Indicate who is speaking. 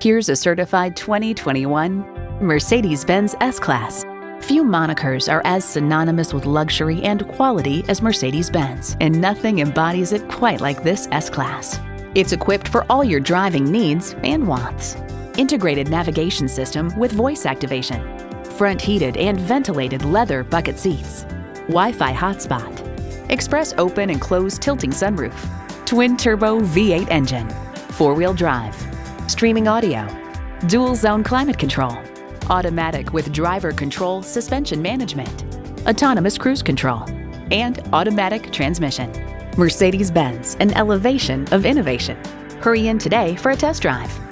Speaker 1: Here's a certified 2021 Mercedes-Benz S-Class. Few monikers are as synonymous with luxury and quality as Mercedes-Benz, and nothing embodies it quite like this S-Class. It's equipped for all your driving needs and wants. Integrated navigation system with voice activation, front heated and ventilated leather bucket seats, Wi-Fi hotspot, express open and closed tilting sunroof, twin turbo V8 engine, four-wheel drive, streaming audio, dual zone climate control, automatic with driver control suspension management, autonomous cruise control, and automatic transmission. Mercedes Benz, an elevation of innovation. Hurry in today for a test drive.